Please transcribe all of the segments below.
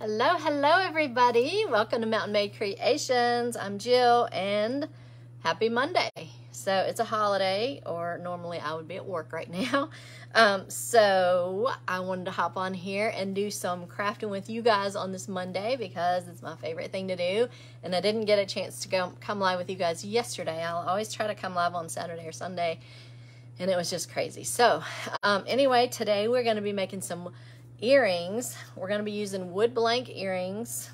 Hello, hello, everybody. Welcome to Mountain Made Creations. I'm Jill, and happy Monday. So it's a holiday, or normally I would be at work right now. Um, so I wanted to hop on here and do some crafting with you guys on this Monday because it's my favorite thing to do. And I didn't get a chance to go come live with you guys yesterday. I'll always try to come live on Saturday or Sunday, and it was just crazy. So um, anyway, today we're going to be making some earrings. We're going to be using wood blank earrings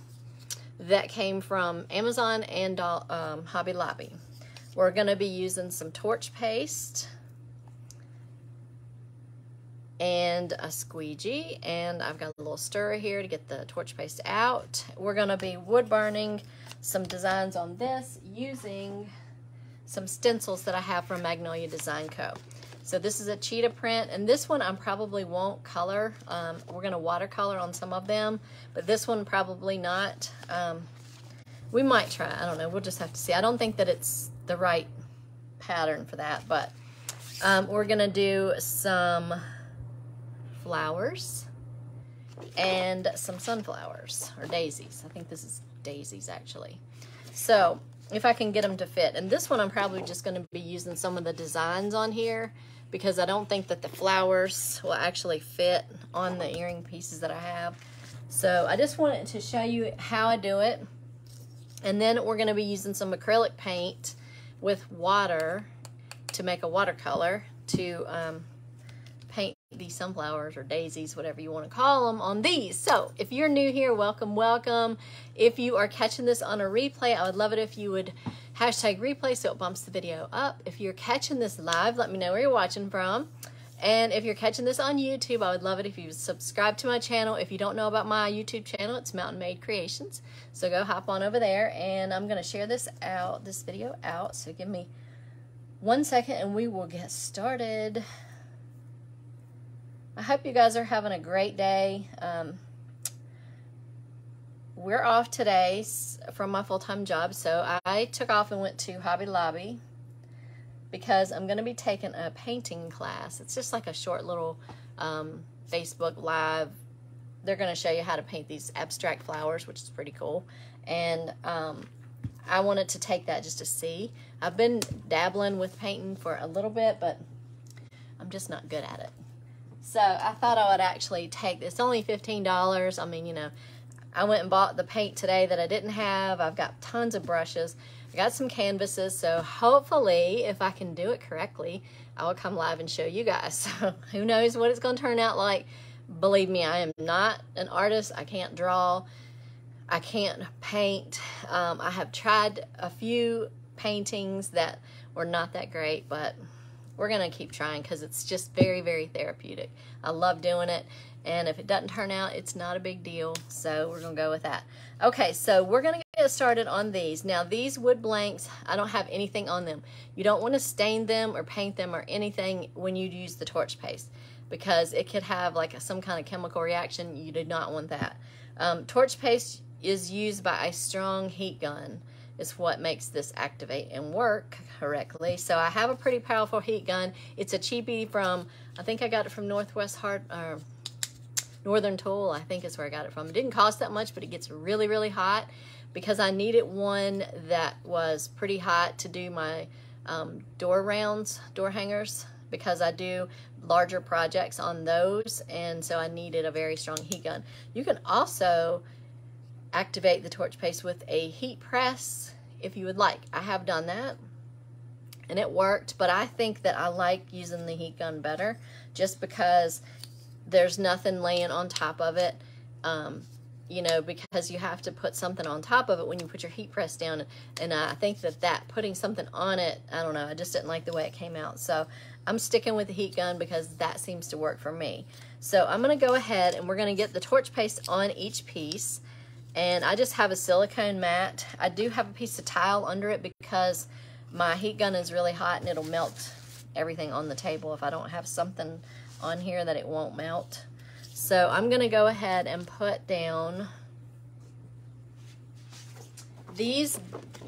that came from Amazon and um, Hobby Lobby. We're going to be using some torch paste and a squeegee and I've got a little stirrer here to get the torch paste out. We're going to be wood burning some designs on this using some stencils that I have from Magnolia Design Co. So this is a cheetah print, and this one I probably won't color. Um, we're gonna watercolor on some of them, but this one probably not. Um, we might try, I don't know, we'll just have to see. I don't think that it's the right pattern for that, but um, we're gonna do some flowers and some sunflowers, or daisies. I think this is daisies actually. So if I can get them to fit. And this one I'm probably just going to be using some of the designs on here because I don't think that the flowers will actually fit on the earring pieces that I have. So I just wanted to show you how I do it. And then we're gonna be using some acrylic paint with water to make a watercolor to um, paint these sunflowers or daisies, whatever you want to call them, on these. So if you're new here, welcome, welcome. If you are catching this on a replay, I would love it if you would hashtag replay so it bumps the video up. If you're catching this live, let me know where you're watching from. And if you're catching this on YouTube, I would love it if you subscribe to my channel. If you don't know about my YouTube channel, it's Mountain Made Creations. So go hop on over there and I'm going to share this out, this video out. So give me one second and we will get started. I hope you guys are having a great day. Um, we're off today from my full-time job, so I took off and went to Hobby Lobby because I'm going to be taking a painting class. It's just like a short little um, Facebook Live. They're going to show you how to paint these abstract flowers, which is pretty cool. And um, I wanted to take that just to see. I've been dabbling with painting for a little bit, but I'm just not good at it. So I thought I would actually take this. It's only $15. I mean, you know, I went and bought the paint today that I didn't have. I've got tons of brushes. I got some canvases, so hopefully, if I can do it correctly, I will come live and show you guys. So who knows what it's going to turn out like. Believe me, I am not an artist. I can't draw. I can't paint. Um, I have tried a few paintings that were not that great, but we're going to keep trying because it's just very, very therapeutic. I love doing it. And if it doesn't turn out, it's not a big deal. So we're going to go with that. Okay, so we're going to get started on these. Now, these wood blanks, I don't have anything on them. You don't want to stain them or paint them or anything when you use the torch paste because it could have like some kind of chemical reaction. You do not want that. Um, torch paste is used by a strong heat gun is what makes this activate and work correctly. So I have a pretty powerful heat gun. It's a cheapie from, I think I got it from Northwest Hard, or Northern Tool, I think is where I got it from. It didn't cost that much, but it gets really, really hot because I needed one that was pretty hot to do my um, door rounds, door hangers, because I do larger projects on those, and so I needed a very strong heat gun. You can also activate the torch paste with a heat press if you would like. I have done that and it worked, but I think that I like using the heat gun better just because there's nothing laying on top of it. Um, you know, because you have to put something on top of it when you put your heat press down. And I think that that putting something on it, I don't know, I just didn't like the way it came out. So I'm sticking with the heat gun because that seems to work for me. So I'm gonna go ahead and we're gonna get the torch paste on each piece and I just have a silicone mat. I do have a piece of tile under it because my heat gun is really hot and it'll melt everything on the table if I don't have something on here that it won't melt. So I'm gonna go ahead and put down these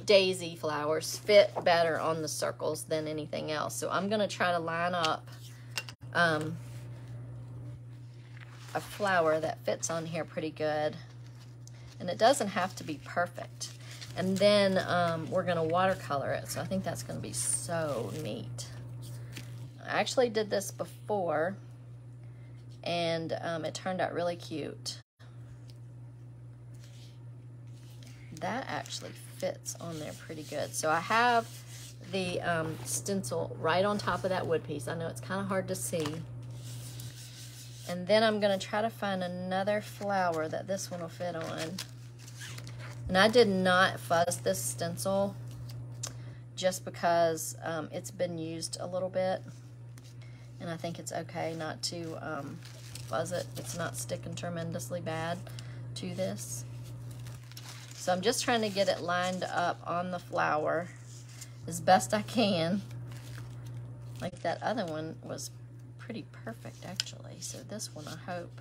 daisy flowers fit better on the circles than anything else. So I'm gonna try to line up um, a flower that fits on here pretty good. And it doesn't have to be perfect. And then um, we're gonna watercolor it. So I think that's gonna be so neat. I actually did this before and um, it turned out really cute. That actually fits on there pretty good. So I have the um, stencil right on top of that wood piece. I know it's kind of hard to see. And then I'm going to try to find another flower that this one will fit on. And I did not fuzz this stencil just because um, it's been used a little bit. And I think it's okay not to um, fuzz it. It's not sticking tremendously bad to this. So I'm just trying to get it lined up on the flower as best I can. Like that other one was pretty perfect actually. So this one I hope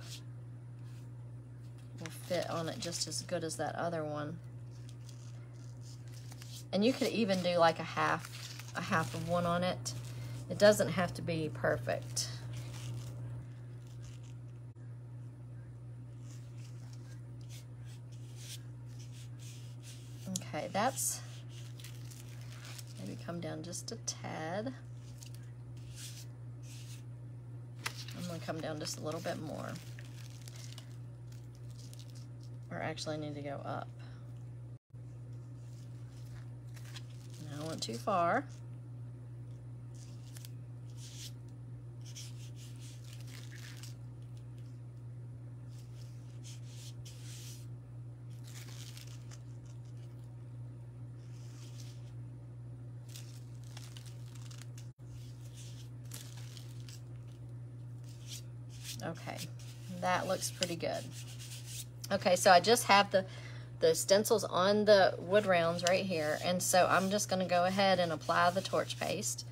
will fit on it just as good as that other one. And you could even do like a half, a half of one on it. It doesn't have to be perfect. Okay, that's maybe come down just a tad. I'm gonna come down just a little bit more. Or actually I need to go up. I went too far. Okay, that looks pretty good. Okay, so I just have the, the stencils on the wood rounds right here. And so I'm just gonna go ahead and apply the torch paste.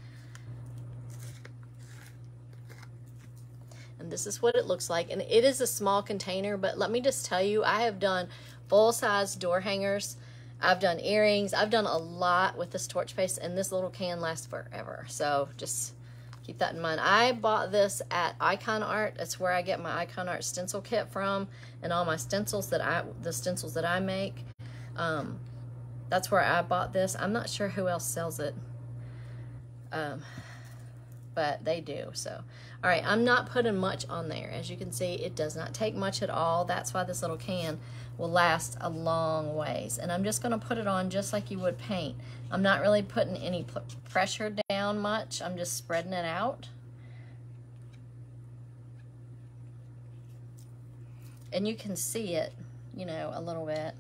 And this is what it looks like. And it is a small container, but let me just tell you, I have done full-size door hangers. I've done earrings. I've done a lot with this torch paste, and this little can lasts forever. So just Keep that in mind. I bought this at Ikonart. That's where I get my Ikonart stencil kit from and all my stencils that I, the stencils that I make. Um, that's where I bought this. I'm not sure who else sells it. Um, but they do, so. All right, I'm not putting much on there. As you can see, it does not take much at all. That's why this little can will last a long ways. And I'm just gonna put it on just like you would paint. I'm not really putting any pressure down much. I'm just spreading it out. And you can see it, you know, a little bit.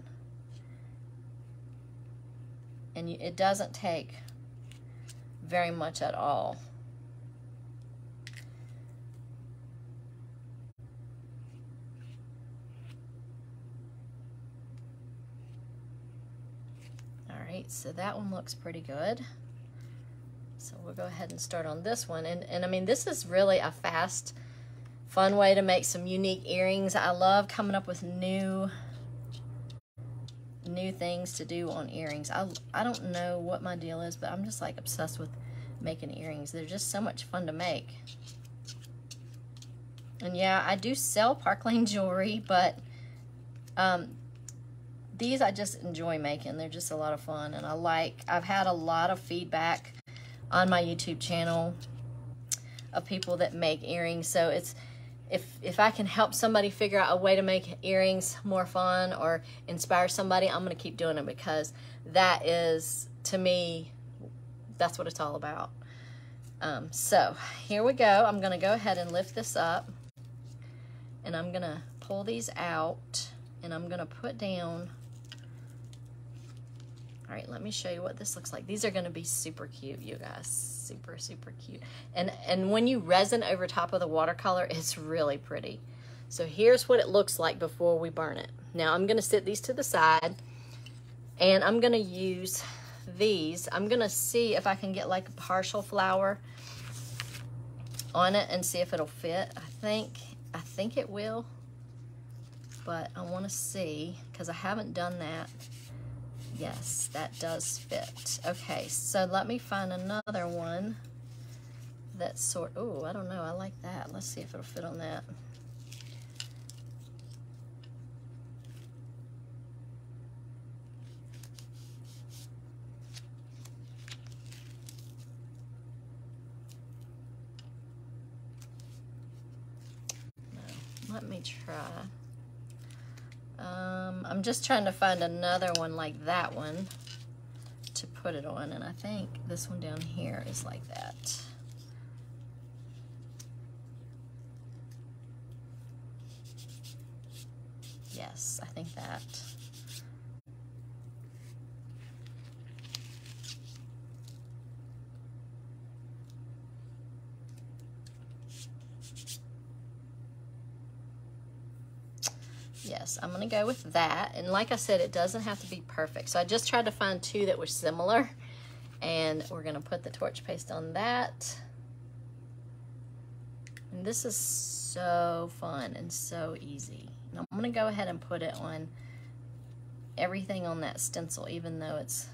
And it doesn't take very much at all. Right, so that one looks pretty good. So we'll go ahead and start on this one. And, and I mean, this is really a fast, fun way to make some unique earrings. I love coming up with new new things to do on earrings. I, I don't know what my deal is, but I'm just like obsessed with making earrings. They're just so much fun to make. And yeah, I do sell Park Lane jewelry, but um, these I just enjoy making. They're just a lot of fun. And I like, I've had a lot of feedback on my YouTube channel of people that make earrings. So it's, if, if I can help somebody figure out a way to make earrings more fun or inspire somebody, I'm going to keep doing it because that is, to me, that's what it's all about. Um, so here we go. I'm going to go ahead and lift this up and I'm going to pull these out and I'm going to put down all right, let me show you what this looks like. These are gonna be super cute, you guys. Super, super cute. And, and when you resin over top of the watercolor, it's really pretty. So here's what it looks like before we burn it. Now I'm gonna sit these to the side and I'm gonna use these. I'm gonna see if I can get like a partial flower on it and see if it'll fit. I think, I think it will, but I wanna see, cause I haven't done that. Yes, that does fit. Okay, so let me find another one that sort, oh, I don't know, I like that. Let's see if it'll fit on that. Let me try. Um, I'm just trying to find another one like that one to put it on. And I think this one down here is like that. Yes, I think that. I'm gonna go with that. And like I said, it doesn't have to be perfect. So I just tried to find two that were similar. And we're gonna put the torch paste on that. And this is so fun and so easy. And I'm gonna go ahead and put it on everything on that stencil, even though it's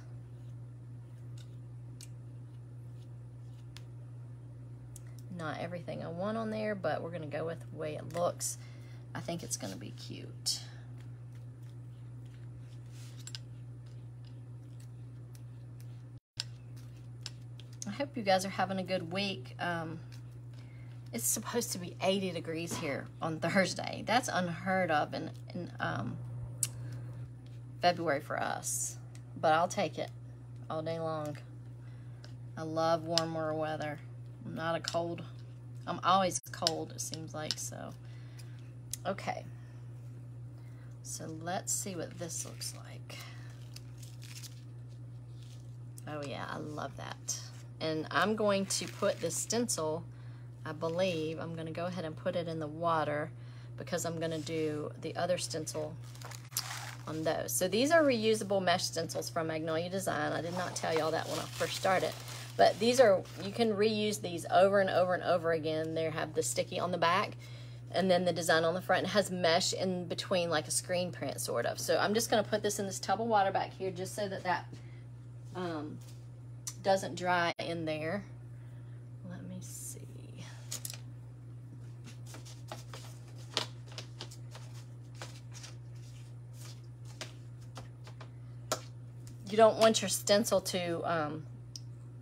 not everything I want on there, but we're gonna go with the way it looks. I think it's gonna be cute. Hope you guys are having a good week. Um, it's supposed to be 80 degrees here on Thursday. That's unheard of in, in um, February for us. But I'll take it all day long. I love warmer weather. I'm not a cold. I'm always cold, it seems like, so. Okay. So let's see what this looks like. Oh yeah, I love that. And I'm going to put this stencil, I believe, I'm gonna go ahead and put it in the water because I'm gonna do the other stencil on those. So these are reusable mesh stencils from Magnolia Design. I did not tell y'all that when I first started. But these are, you can reuse these over and over and over again. They have the sticky on the back and then the design on the front has mesh in between like a screen print sort of. So I'm just gonna put this in this tub of water back here just so that that um, doesn't dry in there. Let me see. You don't want your stencil to, um,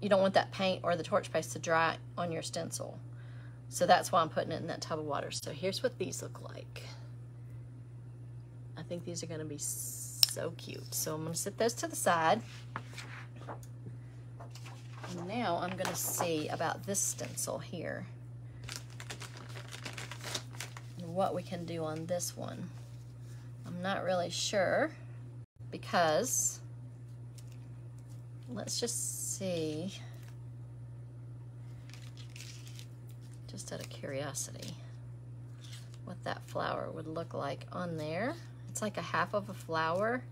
you don't want that paint or the torch paste to dry on your stencil. So that's why I'm putting it in that tub of water. So here's what these look like. I think these are gonna be so cute. So I'm gonna set those to the side. Now I'm gonna see about this stencil here. And what we can do on this one. I'm not really sure because let's just see. just out of curiosity, what that flower would look like on there. It's like a half of a flower.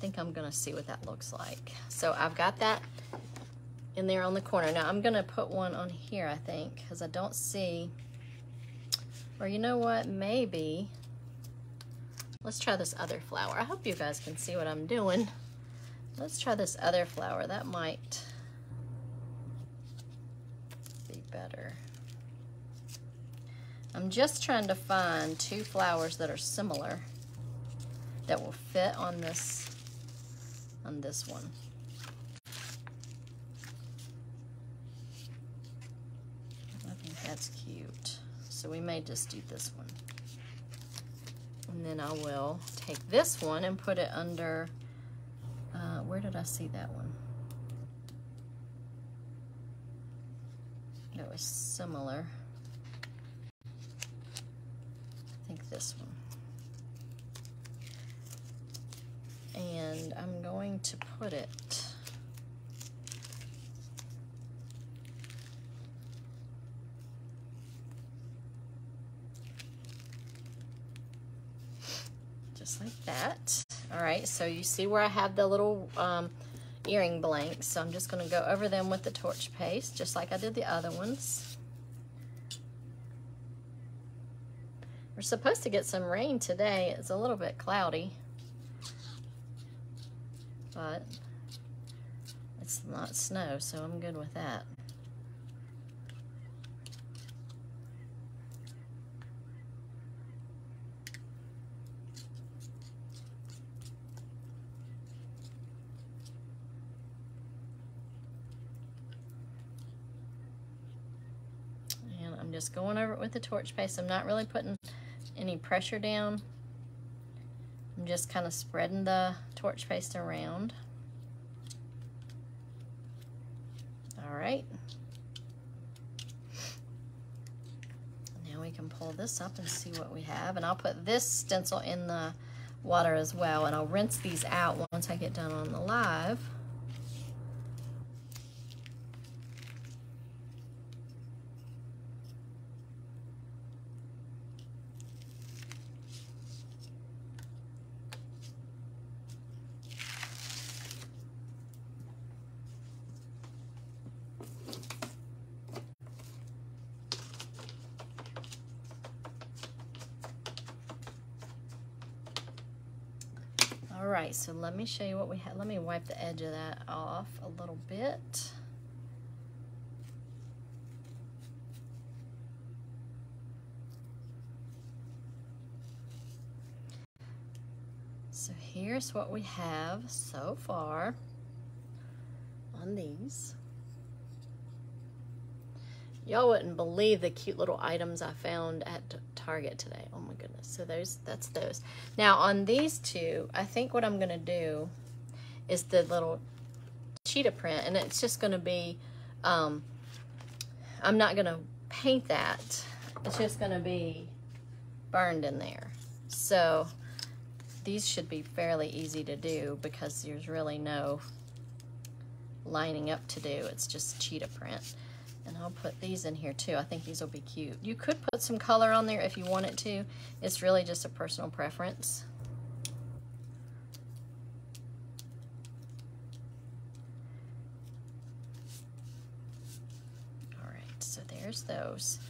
Think I'm gonna see what that looks like. So I've got that in there on the corner. Now I'm gonna put one on here, I think, because I don't see or you know what, maybe, let's try this other flower. I hope you guys can see what I'm doing. Let's try this other flower. That might be better. I'm just trying to find two flowers that are similar that will fit on this on this one. I think that's cute. So we may just do this one. And then I will take this one and put it under, uh, where did I see that one? That was similar. I think this one. And I'm going to put it just like that. All right, so you see where I have the little um, earring blanks. So I'm just gonna go over them with the torch paste, just like I did the other ones. We're supposed to get some rain today. It's a little bit cloudy, spot. It's not snow, so I'm good with that. And I'm just going over it with the torch paste. I'm not really putting any pressure down. I'm just kind of spreading the torch paste around. All right. Now we can pull this up and see what we have. And I'll put this stencil in the water as well. And I'll rinse these out once I get done on the live. All right, so let me show you what we have. Let me wipe the edge of that off a little bit. So here's what we have so far on these. Y'all wouldn't believe the cute little items I found at Target today. Oh my goodness. So those, that's those. Now on these two, I think what I'm going to do is the little cheetah print and it's just going to be, um, I'm not going to paint that. It's just going to be burned in there. So these should be fairly easy to do because there's really no lining up to do. It's just cheetah print. And I'll put these in here too. I think these will be cute. You could put some color on there if you wanted to. It's really just a personal preference. All right, so there's those.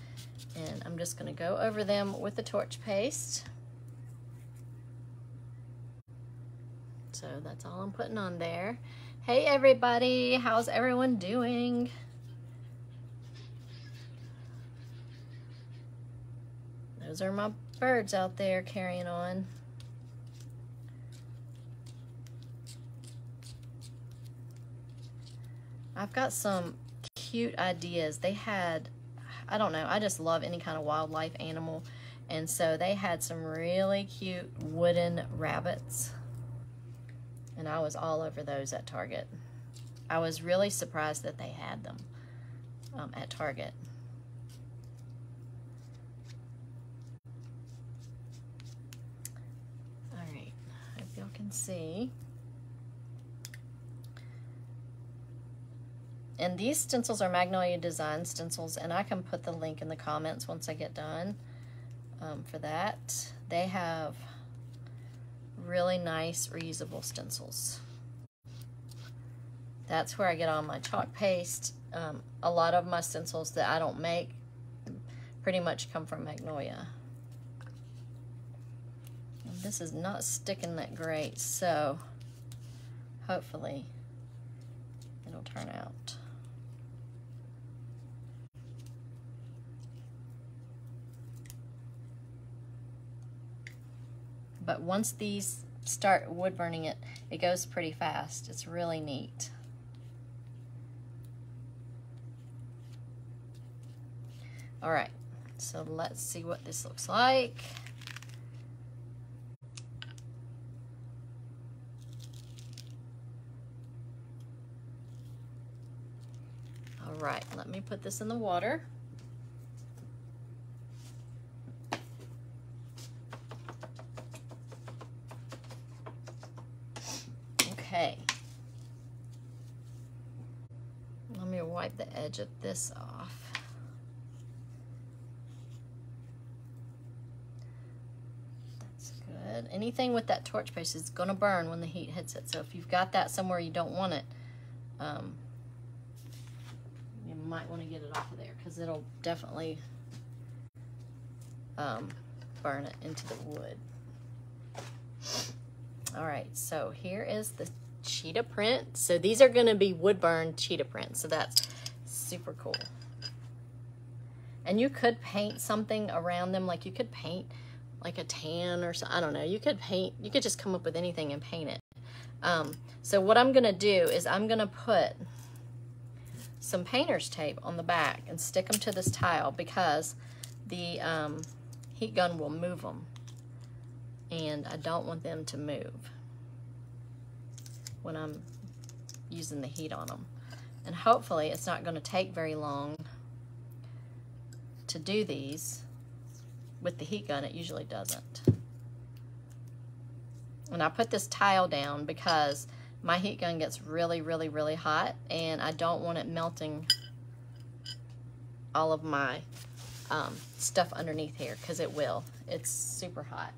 And I'm just gonna go over them with the torch paste. So that's all I'm putting on there. Hey everybody, how's everyone doing? Those are my birds out there carrying on. I've got some cute ideas. They had, I don't know, I just love any kind of wildlife animal. And so they had some really cute wooden rabbits. And I was all over those at Target. I was really surprised that they had them um, at Target. See. And these stencils are Magnolia Design stencils, and I can put the link in the comments once I get done um, for that. They have really nice reusable stencils. That's where I get all my chalk paste. Um, a lot of my stencils that I don't make pretty much come from Magnolia this is not sticking that great, so hopefully it'll turn out. But once these start wood burning it, it goes pretty fast. It's really neat. All right, so let's see what this looks like. Right, let me put this in the water. Okay. Let me wipe the edge of this off. That's good. Anything with that torch paste is going to burn when the heat hits it. So if you've got that somewhere you don't want it, um, might want to get it off of there because it'll definitely um, burn it into the wood. All right, so here is the cheetah print. So these are going to be wood burn cheetah print. So that's super cool. And you could paint something around them. Like you could paint like a tan or something. I don't know. You could paint, you could just come up with anything and paint it. Um, so what I'm going to do is I'm going to put some painter's tape on the back and stick them to this tile because the um, heat gun will move them. And I don't want them to move when I'm using the heat on them. And hopefully it's not going to take very long to do these with the heat gun. It usually doesn't. And I put this tile down because my heat gun gets really, really, really hot and I don't want it melting all of my um, stuff underneath here because it will. It's super hot.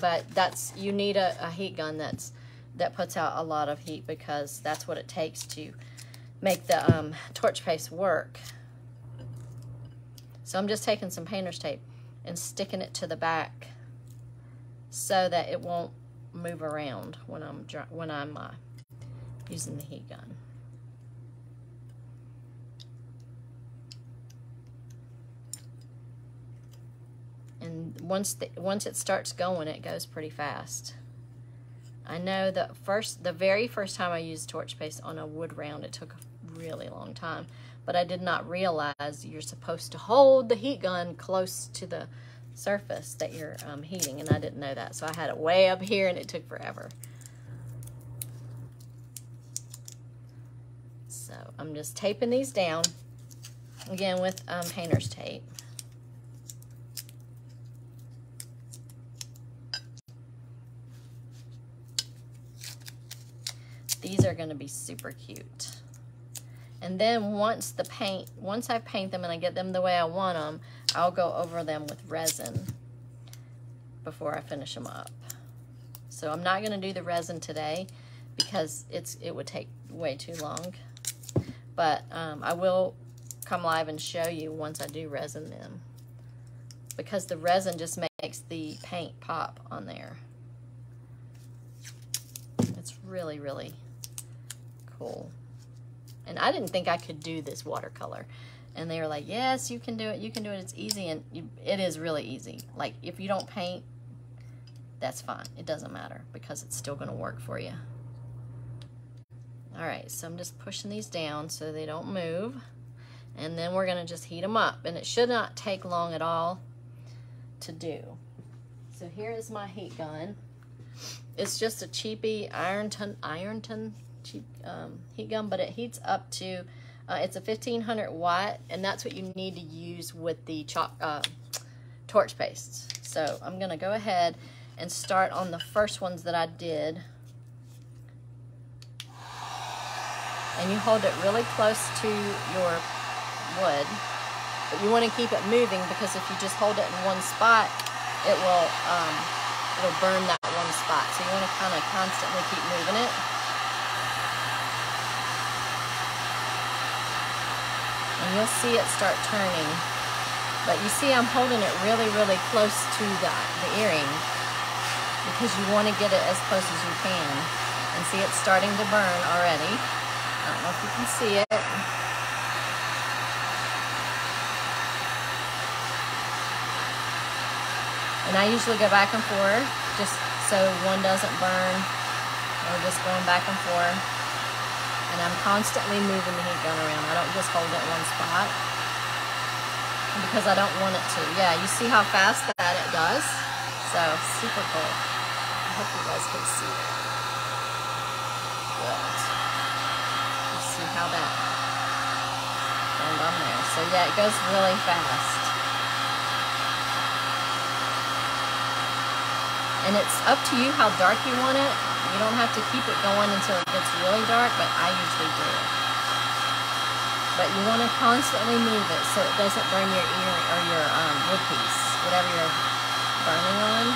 But that's, you need a, a heat gun that's that puts out a lot of heat because that's what it takes to make the um, torch paste work. So I'm just taking some painter's tape and sticking it to the back so that it won't move around when I'm when I'm uh, using the heat gun. And once the, once it starts going, it goes pretty fast. I know that first, the very first time I used torch paste on a wood round, it took a really long time. But I did not realize you're supposed to hold the heat gun close to the surface that you're um, heating, and I didn't know that. So I had it way up here, and it took forever. So I'm just taping these down, again with um, painter's tape. These are going to be super cute. And then once the paint, once I paint them and I get them the way I want them, I'll go over them with resin before I finish them up. So I'm not going to do the resin today because it's it would take way too long. But um, I will come live and show you once I do resin them. Because the resin just makes the paint pop on there. It's really, really cool. And I didn't think I could do this watercolor. And they were like, yes, you can do it. You can do it. It's easy. And you, it is really easy. Like, if you don't paint, that's fine. It doesn't matter because it's still going to work for you. All right, so I'm just pushing these down so they don't move. And then we're going to just heat them up. And it should not take long at all to do. So here is my heat gun. It's just a cheapy Ironton, Ironton cheap um, heat gun, but it heats up to, uh, it's a 1500 watt, and that's what you need to use with the chalk, uh, torch pastes. So I'm gonna go ahead and start on the first ones that I did. And you hold it really close to your wood, but you wanna keep it moving because if you just hold it in one spot, it will, um, it'll burn that one spot. So you wanna kinda constantly keep moving it. And you'll see it start turning. But you see I'm holding it really, really close to the, the earring because you want to get it as close as you can. And see it's starting to burn already. I don't know if you can see it. And I usually go back and forth just so one doesn't burn or just going back and forth. And I'm constantly moving the heat gun around. I don't just hold it in one spot because I don't want it to. Yeah, you see how fast that it does? So, super cool. I hope you guys can see it. Good. You see how that burned on there. So yeah, it goes really fast. And it's up to you how dark you want it. You don't have to keep it going until it gets really dark, but I usually do. But you want to constantly move it so it doesn't burn your ear or your um, wood piece, whatever you're burning on.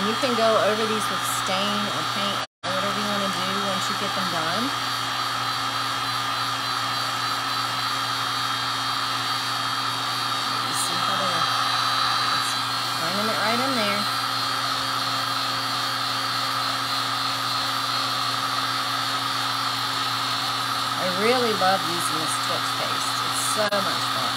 And you can go over these with stain or paint or whatever you want to do once you get them done. really love using this stitch paste. It's so much fun.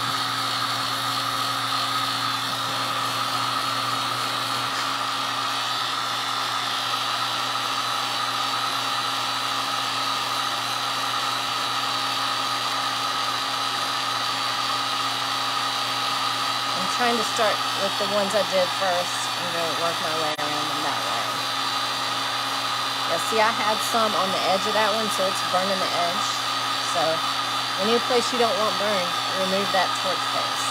I'm trying to start with the ones I did first and then work my way around them that way. Yeah, see I had some on the edge of that one, so it's burning the edge. So any place you don't want burned, remove that torch paste.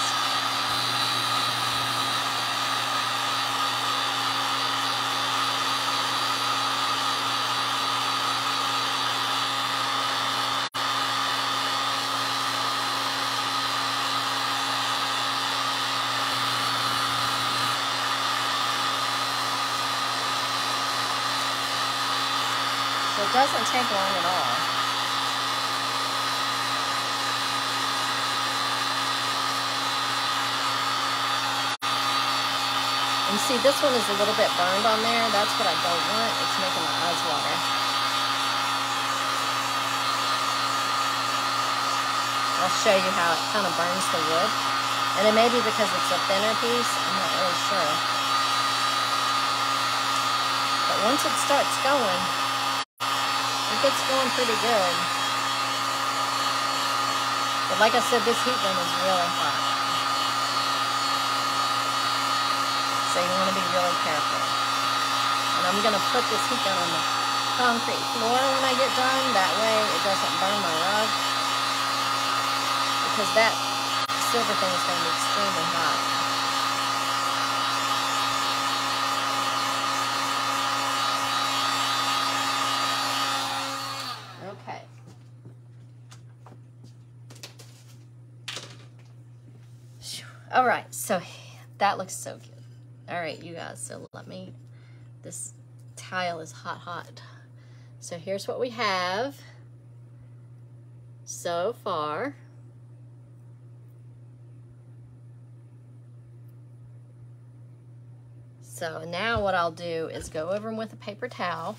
it doesn't take long at all. And see, this one is a little bit burned on there. That's what I don't want. It's making my eyes water. I'll show you how it kind of burns the wood. And it may be because it's a thinner piece. I'm not really sure. But once it starts going, it gets going pretty good. But like I said, this heat gun is really hot. So you want to be really careful. And I'm going to put this heat gun on the concrete floor when I get done. That way it doesn't burn my rug. Because that silver thing is going to be extremely hot. Okay. All right, so that looks so good. All right, you guys, so let me, this tile is hot, hot. So here's what we have so far. So now what I'll do is go over them with a paper towel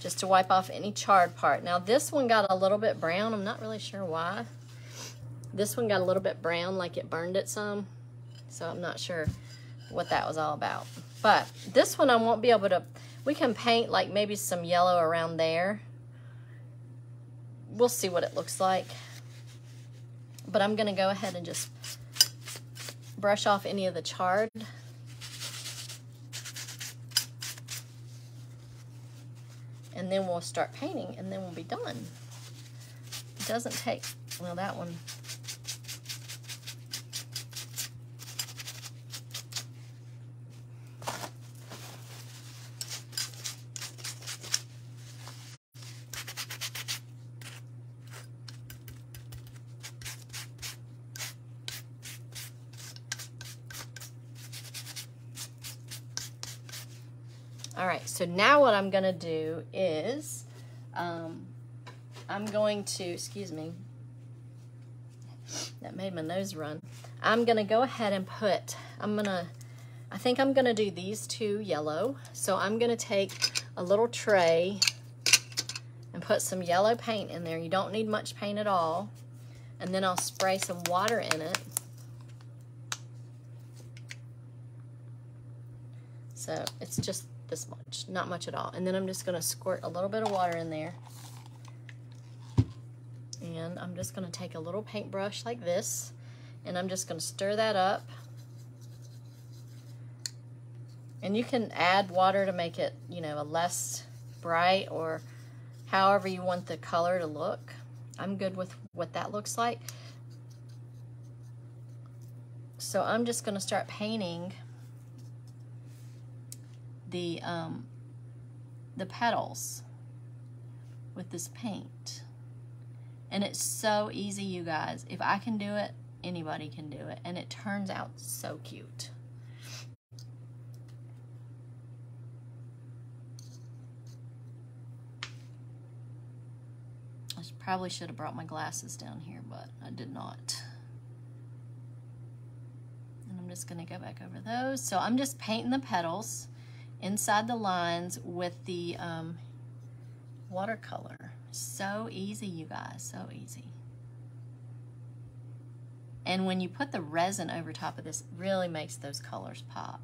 just to wipe off any charred part. Now this one got a little bit brown. I'm not really sure why. This one got a little bit brown, like it burned it some. So I'm not sure what that was all about. But this one I won't be able to, we can paint like maybe some yellow around there. We'll see what it looks like. But I'm gonna go ahead and just brush off any of the charred. And then we'll start painting and then we'll be done. It doesn't take, well that one All right, so now what I'm gonna do is, um, I'm going to, excuse me, that made my nose run. I'm gonna go ahead and put, I'm gonna, I think I'm gonna do these two yellow. So I'm gonna take a little tray and put some yellow paint in there. You don't need much paint at all. And then I'll spray some water in it. So it's just this much, not much at all. And then I'm just gonna squirt a little bit of water in there. And I'm just gonna take a little paintbrush like this, and I'm just gonna stir that up. And you can add water to make it, you know, a less bright or however you want the color to look. I'm good with what that looks like. So I'm just gonna start painting the, um, the petals with this paint. And it's so easy, you guys. If I can do it, anybody can do it. And it turns out so cute. I probably should have brought my glasses down here, but I did not. And I'm just gonna go back over those. So I'm just painting the petals inside the lines with the um, watercolor. So easy, you guys, so easy. And when you put the resin over top of this, really makes those colors pop.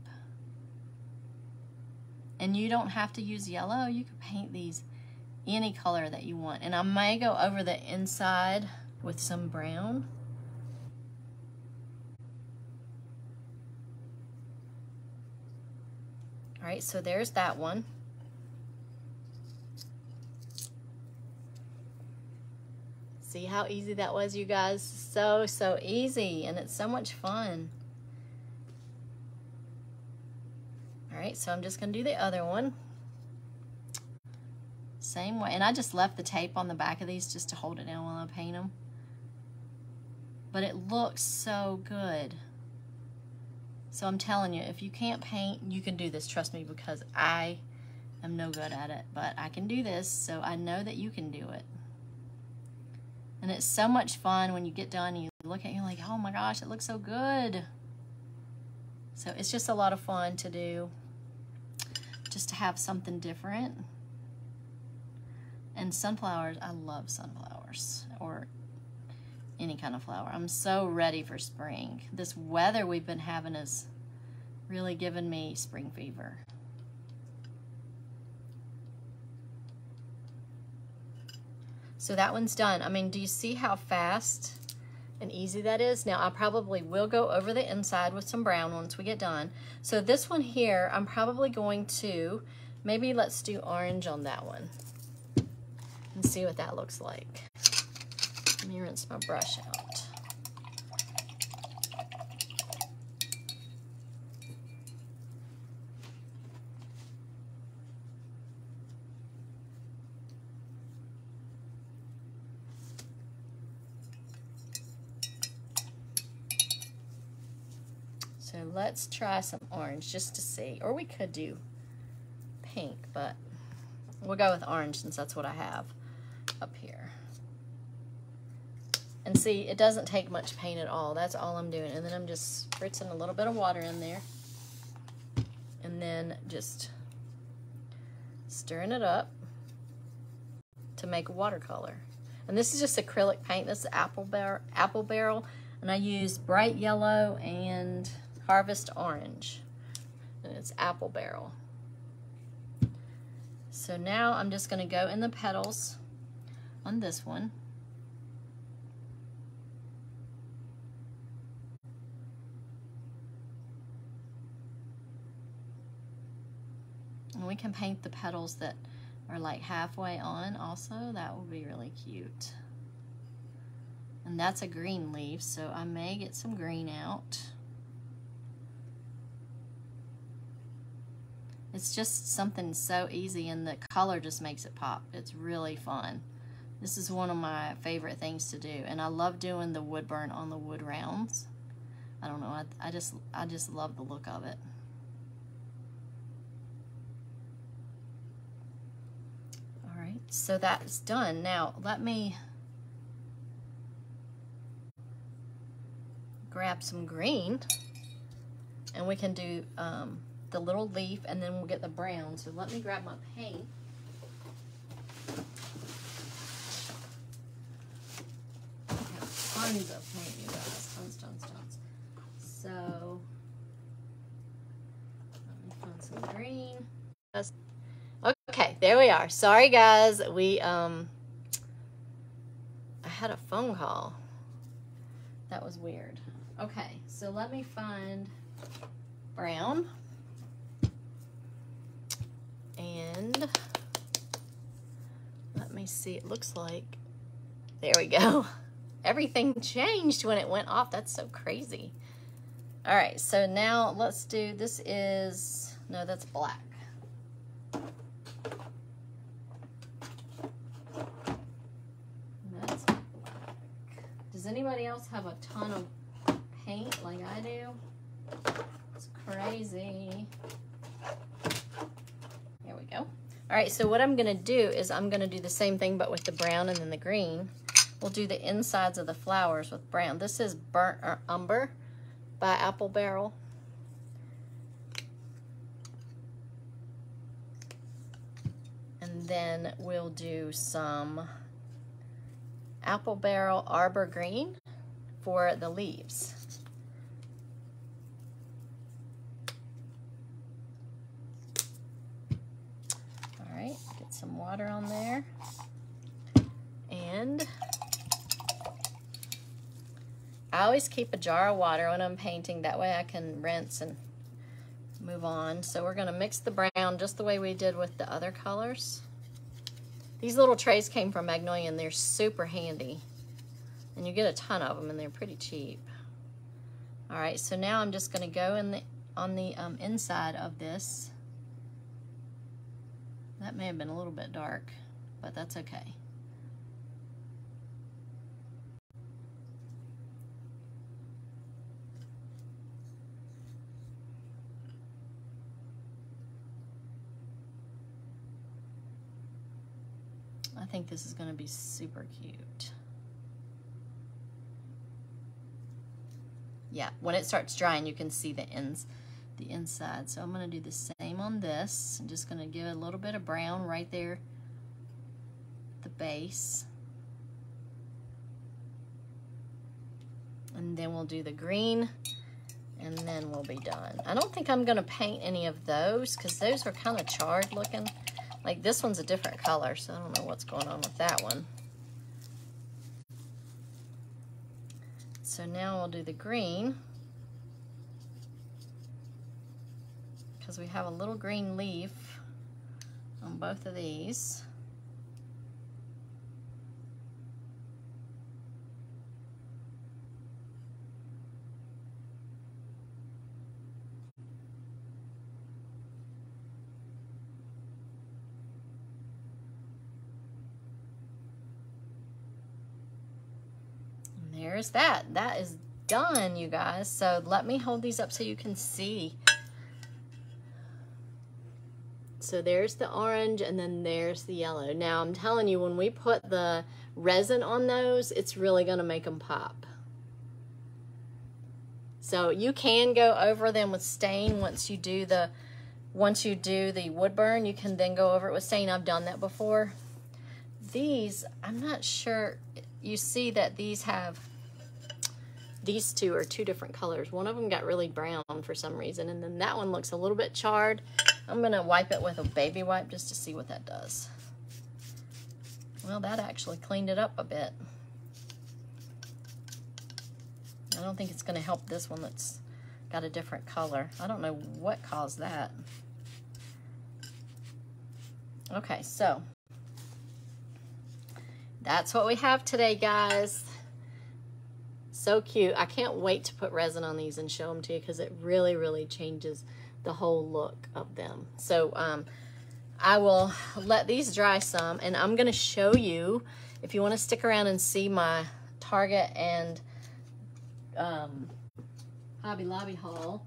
And you don't have to use yellow. You can paint these any color that you want. And I may go over the inside with some brown. All right, so there's that one. See how easy that was, you guys? So, so easy, and it's so much fun. All right, so I'm just gonna do the other one. Same way, and I just left the tape on the back of these just to hold it down while I paint them. But it looks so good. So I'm telling you, if you can't paint, you can do this, trust me, because I am no good at it. But I can do this, so I know that you can do it. And it's so much fun when you get done and you look at it, you're like, oh my gosh, it looks so good. So it's just a lot of fun to do, just to have something different. And sunflowers, I love sunflowers or any kind of flower. I'm so ready for spring. This weather we've been having is really giving me spring fever. So that one's done. I mean, do you see how fast and easy that is? Now, I probably will go over the inside with some brown once we get done. So this one here, I'm probably going to, maybe let's do orange on that one and see what that looks like. Let me rinse my brush out. So let's try some orange just to see. Or we could do pink, but we'll go with orange since that's what I have up here. And see, it doesn't take much paint at all. That's all I'm doing. And then I'm just spritzing a little bit of water in there. And then just stirring it up to make a watercolor. And this is just acrylic paint. This is apple, bar apple barrel. And I use bright yellow and Harvest Orange. And it's Apple Barrel. So now I'm just going to go in the petals on this one. And we can paint the petals that are like halfway on also. That will be really cute. And that's a green leaf, so I may get some green out. It's just something so easy and the color just makes it pop. It's really fun. This is one of my favorite things to do. And I love doing the wood burn on the wood rounds. I don't know, I, I just I just love the look of it. All right, so that's done. Now let me grab some green and we can do um, the little leaf and then we'll get the brown. So let me grab my paint. tons of paint, you guys. Tons, tons, tons. So let me find some green. Okay, there we are. Sorry guys, we um I had a phone call. That was weird. Okay, so let me find brown. And let me see, it looks like, there we go. Everything changed when it went off. That's so crazy. All right, so now let's do, this is, no, that's black. That's black. Does anybody else have a ton of paint like I do? It's crazy. There we go. All right, so what I'm gonna do is I'm gonna do the same thing but with the brown and then the green. We'll do the insides of the flowers with brown. This is Burnt or Umber by Apple Barrel. And then we'll do some Apple Barrel Arbor Green for the leaves. All right, get some water on there. And I always keep a jar of water when I'm painting. That way I can rinse and move on. So we're gonna mix the brown just the way we did with the other colors. These little trays came from Magnolia and they're super handy. And you get a ton of them and they're pretty cheap. All right, so now I'm just gonna go in the on the um, inside of this. That may have been a little bit dark, but that's okay. I think this is gonna be super cute. Yeah, when it starts drying, you can see the ends, the inside. So I'm gonna do the same on this. I'm just gonna give it a little bit of brown right there, the base. And then we'll do the green and then we'll be done. I don't think I'm gonna paint any of those because those are kind of charred looking. Like this one's a different color, so I don't know what's going on with that one. So now we'll do the green. Because we have a little green leaf on both of these. There's that. That is done, you guys. So let me hold these up so you can see. So there's the orange and then there's the yellow. Now I'm telling you, when we put the resin on those, it's really gonna make them pop. So you can go over them with stain once you do the once you do the wood burn, you can then go over it with stain. I've done that before. These, I'm not sure, you see that these have these two are two different colors. One of them got really brown for some reason, and then that one looks a little bit charred. I'm going to wipe it with a baby wipe just to see what that does. Well, that actually cleaned it up a bit. I don't think it's going to help this one that's got a different color. I don't know what caused that. Okay, so that's what we have today, guys so cute. I can't wait to put resin on these and show them to you because it really, really changes the whole look of them. So um, I will let these dry some and I'm going to show you, if you want to stick around and see my Target and um, Hobby Lobby haul,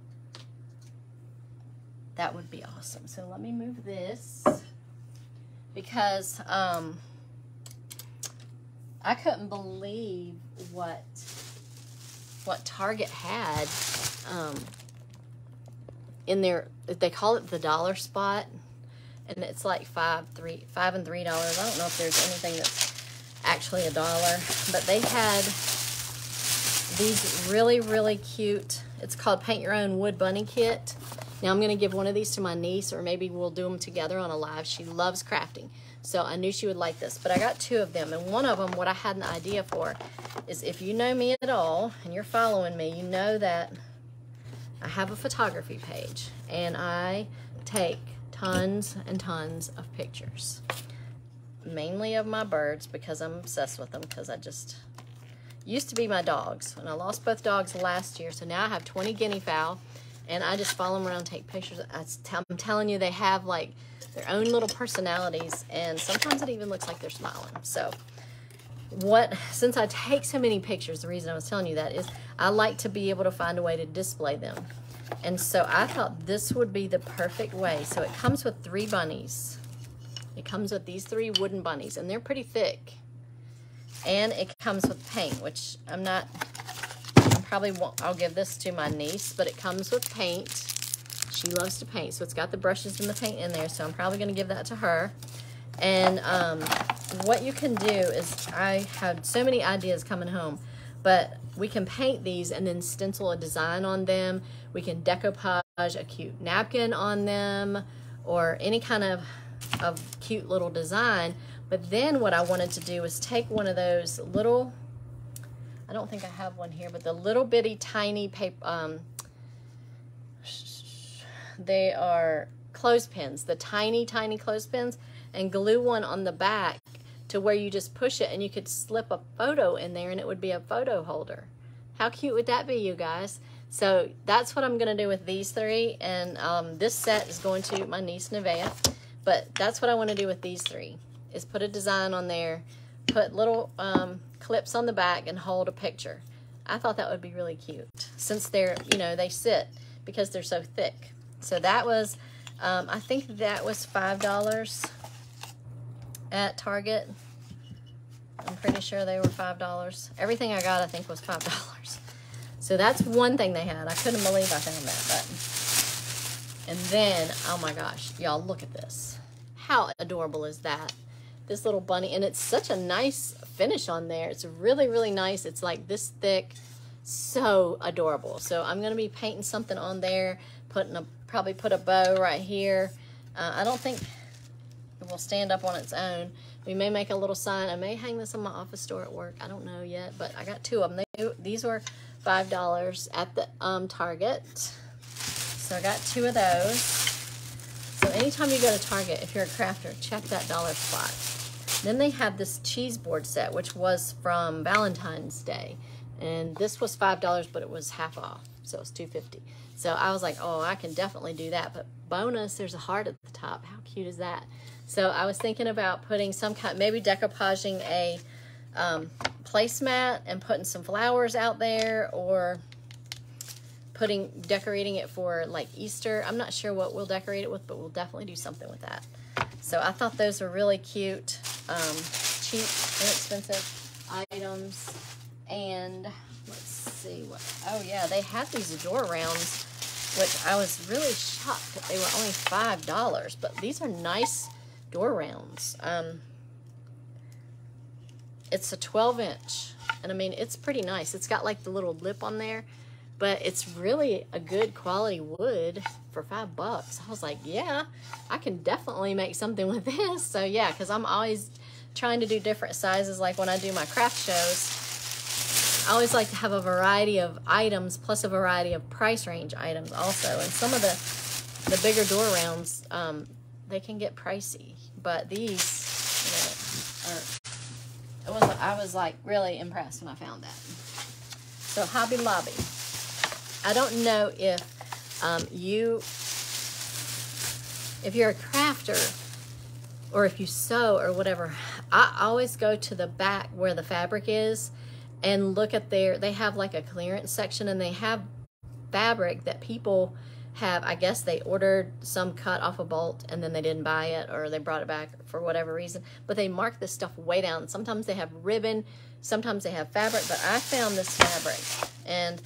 that would be awesome. So let me move this because um, I couldn't believe what what Target had um, in their, they call it the dollar spot, and it's like five, three, five and three dollars. I don't know if there's anything that's actually a dollar, but they had these really, really cute, it's called Paint Your Own Wood Bunny Kit. Now I'm gonna give one of these to my niece, or maybe we'll do them together on a live. She loves crafting. So I knew she would like this, but I got two of them. And one of them, what I had an idea for, is if you know me at all and you're following me, you know that I have a photography page and I take tons and tons of pictures. Mainly of my birds because I'm obsessed with them because I just, used to be my dogs. And I lost both dogs last year, so now I have 20 guinea fowl and I just follow them around take pictures. I'm telling you, they have like their own little personalities, and sometimes it even looks like they're smiling. So what, since I take so many pictures, the reason I was telling you that is I like to be able to find a way to display them. And so I thought this would be the perfect way. So it comes with three bunnies. It comes with these three wooden bunnies, and they're pretty thick. And it comes with paint, which I'm not, I probably won't, I'll give this to my niece, but it comes with paint. She loves to paint, so it's got the brushes and the paint in there, so I'm probably going to give that to her. And um, what you can do is, I had so many ideas coming home, but we can paint these and then stencil a design on them. We can decoupage a cute napkin on them or any kind of, of cute little design. But then what I wanted to do is take one of those little, I don't think I have one here, but the little bitty tiny paper, um, they are clothespins, the tiny, tiny clothespins, and glue one on the back to where you just push it and you could slip a photo in there and it would be a photo holder. How cute would that be, you guys? So that's what I'm going to do with these three. And um, this set is going to my niece Nevaeh. But that's what I want to do with these three, is put a design on there, put little um, clips on the back, and hold a picture. I thought that would be really cute since they're, you know, they sit because they're so thick. So that was, um, I think that was $5 at Target. I'm pretty sure they were $5. Everything I got, I think, was $5. So that's one thing they had. I couldn't believe I found that button. And then, oh my gosh, y'all look at this. How adorable is that? This little bunny, and it's such a nice finish on there. It's really, really nice. It's like this thick, so adorable. So I'm gonna be painting something on there, putting a, probably put a bow right here. Uh, I don't think it will stand up on its own. We may make a little sign. I may hang this on my office door at work. I don't know yet, but I got two of them. They, these were $5 at the um, Target. So I got two of those. So anytime you go to Target, if you're a crafter, check that dollar spot. Then they have this cheese board set, which was from Valentine's Day. And this was $5, but it was half off. So it's 250 So I was like, oh, I can definitely do that. But bonus, there's a heart at the top. How cute is that? So I was thinking about putting some kind, maybe decoupaging a um, placemat and putting some flowers out there or putting, decorating it for like Easter. I'm not sure what we'll decorate it with, but we'll definitely do something with that. So I thought those were really cute, um, cheap, inexpensive items. And let's see what, oh yeah, they had these door rounds, which I was really shocked that they were only $5, but these are nice door rounds. Um, it's a 12 inch, and I mean, it's pretty nice. It's got like the little lip on there, but it's really a good quality wood for five bucks. I was like, yeah, I can definitely make something with this. So yeah, because I'm always trying to do different sizes. Like when I do my craft shows, I always like to have a variety of items plus a variety of price range items also. And some of the the bigger door rounds, um, they can get pricey but these, you know, are, it was, I was like really impressed when I found that. So Hobby Lobby. I don't know if um, you, if you're a crafter or if you sew or whatever, I always go to the back where the fabric is and look at their, they have like a clearance section and they have fabric that people have, I guess they ordered some cut off a bolt and then they didn't buy it or they brought it back for whatever reason. But they mark this stuff way down. Sometimes they have ribbon, sometimes they have fabric, but I found this fabric. And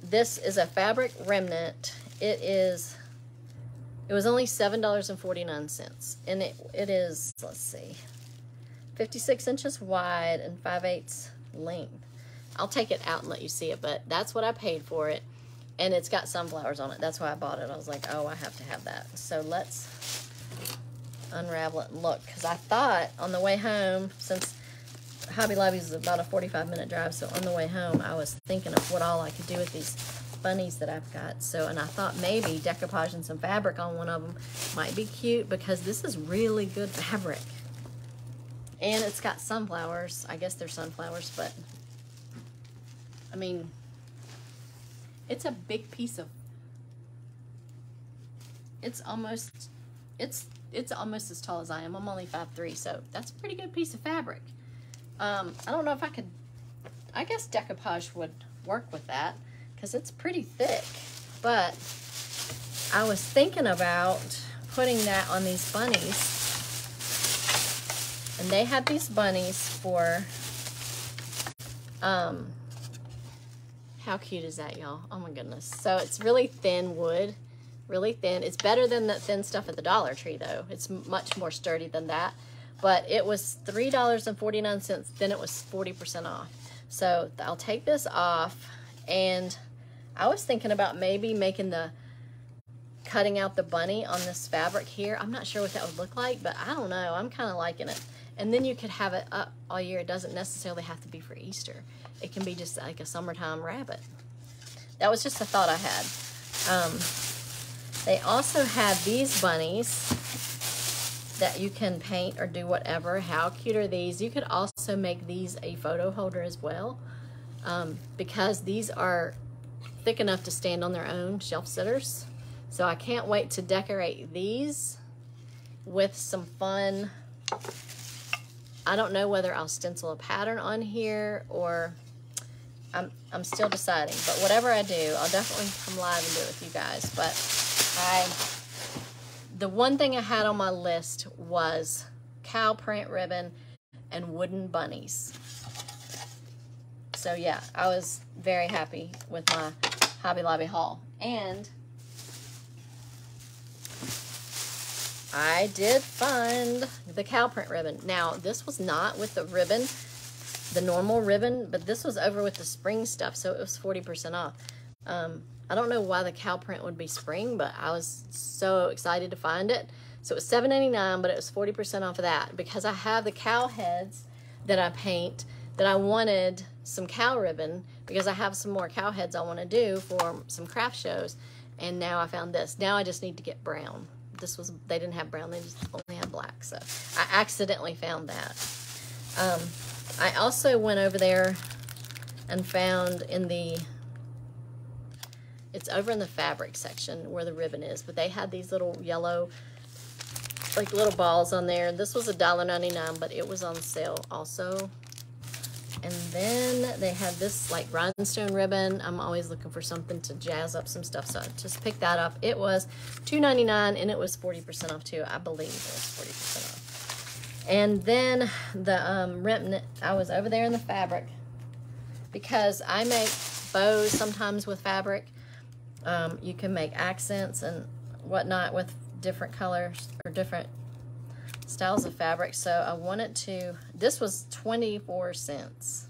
this is a fabric remnant. It is, it was only $7.49. And it, it is, let's see, 56 inches wide and 5 eighths length. I'll take it out and let you see it, but that's what I paid for it and it's got sunflowers on it. That's why I bought it. I was like, oh, I have to have that. So let's unravel it and look. Because I thought on the way home, since Hobby Lobby is about a 45 minute drive, so on the way home, I was thinking of what all I could do with these bunnies that I've got. So, and I thought maybe decoupaging some fabric on one of them might be cute because this is really good fabric. And it's got sunflowers. I guess they're sunflowers, but I mean, it's a big piece of, it's almost, it's, it's almost as tall as I am. I'm only 5'3", so that's a pretty good piece of fabric. Um, I don't know if I could, I guess decoupage would work with that because it's pretty thick. But I was thinking about putting that on these bunnies. And they had these bunnies for um, how cute is that, y'all? Oh my goodness. So it's really thin wood, really thin. It's better than that thin stuff at the Dollar Tree though. It's much more sturdy than that. But it was $3.49, then it was 40% off. So I'll take this off and I was thinking about maybe making the cutting out the bunny on this fabric here. I'm not sure what that would look like, but I don't know. I'm kind of liking it. And then you could have it up all year. It doesn't necessarily have to be for Easter. It can be just like a summertime rabbit. That was just a thought I had. Um, They also have these bunnies that you can paint or do whatever. How cute are these? You could also make these a photo holder as well um, because these are thick enough to stand on their own shelf sitters. So I can't wait to decorate these with some fun. I don't know whether I'll stencil a pattern on here or I'm, I'm still deciding. But whatever I do, I'll definitely come live and do it with you guys. But I, the one thing I had on my list was cow print ribbon and wooden bunnies. So yeah, I was very happy with my Hobby Lobby haul. And I did find the cow print ribbon. Now, this was not with the ribbon, the normal ribbon, but this was over with the spring stuff, so it was 40% off. Um, I don't know why the cow print would be spring, but I was so excited to find it. So it was $7.99, but it was 40% off of that because I have the cow heads that I paint that I wanted some cow ribbon because I have some more cow heads I want to do for some craft shows. And now I found this. Now I just need to get brown. This was, they didn't have brown, they just only had black. So I accidentally found that. Um, I also went over there and found in the, it's over in the fabric section where the ribbon is, but they had these little yellow, like little balls on there. This was a dollar ninety nine, but it was on sale also. And then they have this like rhinestone ribbon. I'm always looking for something to jazz up some stuff. So I just picked that up. It was $2.99 and it was 40% off too. I believe it was 40% off. And then the um, remnant, I was over there in the fabric because I make bows sometimes with fabric. Um, you can make accents and whatnot with different colors or different styles of fabric. So I wanted to, this was 24 cents.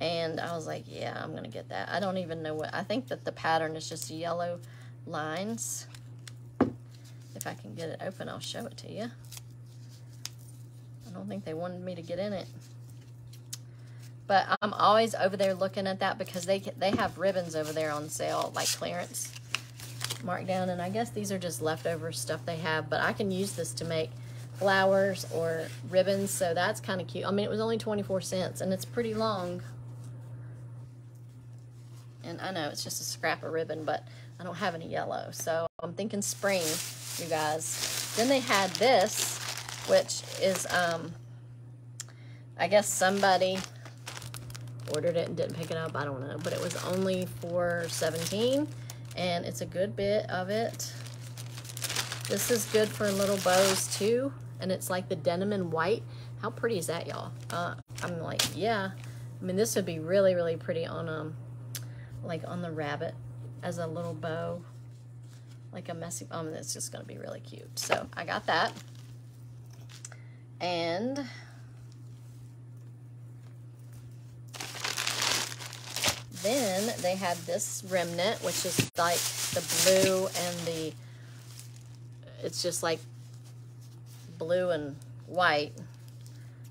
And I was like, yeah, I'm going to get that. I don't even know what, I think that the pattern is just yellow lines. If I can get it open, I'll show it to you. I don't think they wanted me to get in it. But I'm always over there looking at that because they they have ribbons over there on sale, like clearance marked down. And I guess these are just leftover stuff they have. But I can use this to make flowers or ribbons. So that's kind of cute. I mean, it was only 24 cents. And it's pretty long. And I know it's just a scrap of ribbon. But I don't have any yellow. So I'm thinking spring, you guys. Then they had this, which is, um, I guess somebody ordered it and didn't pick it up. I don't know. But it was only for 17 and it's a good bit of it. This is good for little bows too, and it's like the denim and white. How pretty is that, y'all? Uh, I'm like, yeah. I mean, this would be really, really pretty on um, like on the rabbit as a little bow, like a messy. Um, it's just gonna be really cute. So I got that, and then they had this remnant, which is like the blue and the, it's just like blue and white.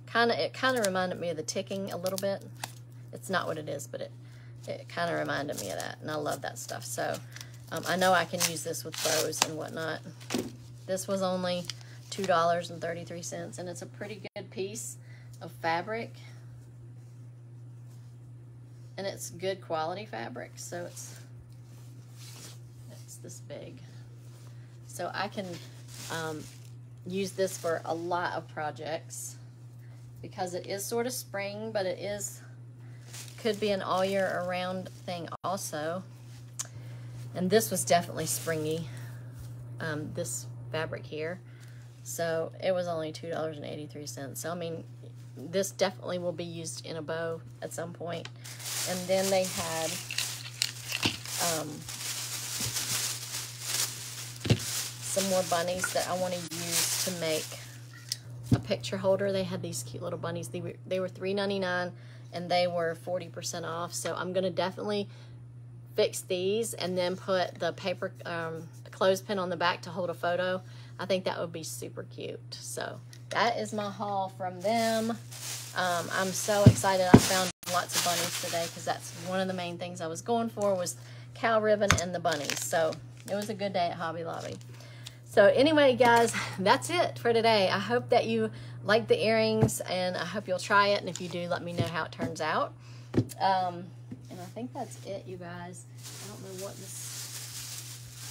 Kind of, it kind of reminded me of the ticking a little bit. It's not what it is, but it, it kind of reminded me of that. And I love that stuff. So um, I know I can use this with bows and whatnot. This was only $2.33 and it's a pretty good piece of fabric and it's good quality fabric so it's it's this big. So I can um, use this for a lot of projects because it is sort of spring but it is could be an all year around thing also. And this was definitely springy um, this fabric here. So it was only $2.83 so I mean this definitely will be used in a bow at some point. And then they had um, some more bunnies that I want to use to make a picture holder. They had these cute little bunnies. They were, they were $3.99 and they were 40% off. So I'm going to definitely fix these and then put the paper um, clothespin on the back to hold a photo. I think that would be super cute. So that is my haul from them. Um, I'm so excited. I found lots of bunnies today because that's one of the main things I was going for was cow ribbon and the bunnies. So it was a good day at Hobby Lobby. So anyway, guys, that's it for today. I hope that you like the earrings and I hope you'll try it. And if you do, let me know how it turns out. Um, and I think that's it, you guys. I don't know what this,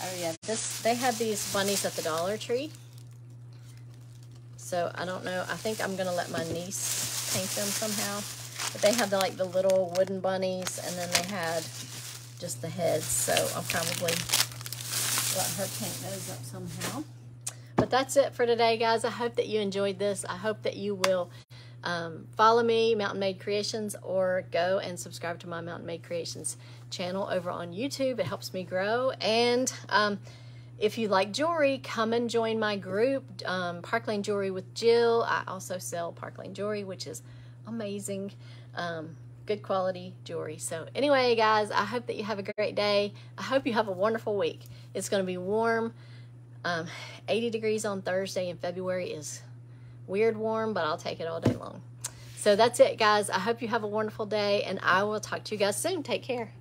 oh yeah, this, they have these bunnies at the Dollar Tree. So I don't know, I think I'm gonna let my niece paint them somehow. But they have the, like the little wooden bunnies and then they had just the heads. So I'll probably let her paint those up somehow. But that's it for today, guys. I hope that you enjoyed this. I hope that you will um, follow me, Mountain Made Creations, or go and subscribe to my Mountain Made Creations channel over on YouTube. It helps me grow. And um, if you like jewelry, come and join my group, um, Park Lane Jewelry with Jill. I also sell Park Lane Jewelry, which is amazing. Um, good quality jewelry. So anyway, guys, I hope that you have a great day. I hope you have a wonderful week. It's going to be warm. Um, 80 degrees on Thursday in February is weird warm, but I'll take it all day long. So that's it, guys. I hope you have a wonderful day, and I will talk to you guys soon. Take care.